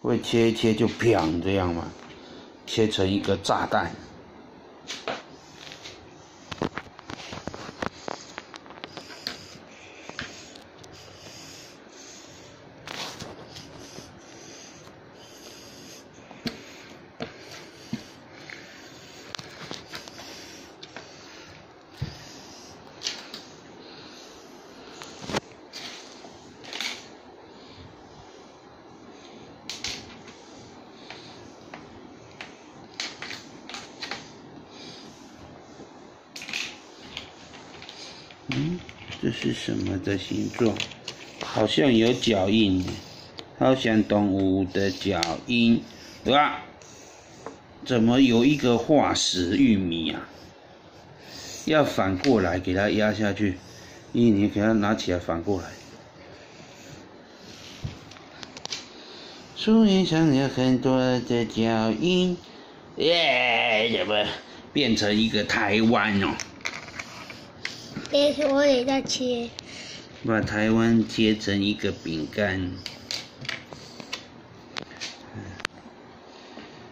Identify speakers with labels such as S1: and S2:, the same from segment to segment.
S1: 会切一切就砰这样嘛，切成一个炸弹。嗯，这是什么的形状？好像有脚印，好像动物的脚印，对吧？怎么有一个化石玉米啊？要反过来给它压下去，咦，你给它拿起来反过来。树叶上有很多的脚印，耶，怎么变成一个台湾哦？
S2: 别，我也在切。
S1: 把台湾切成一个饼干。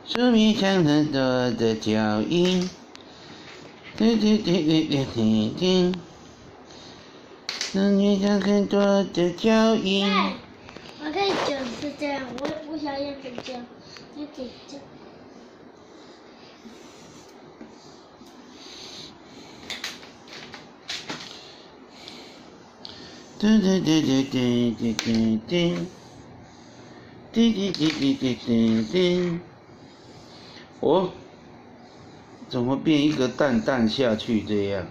S1: 树皮上很多的脚印，叮叮叮叮叮叮叮。树皮上很多的脚印。
S2: 我可以剪是这样，我我想要剪这样，要剪这样。
S1: 噔噔噔噔噔噔噔噔，噔噔噔噔噔噔噔。哦，怎么变一个蛋蛋下去这样？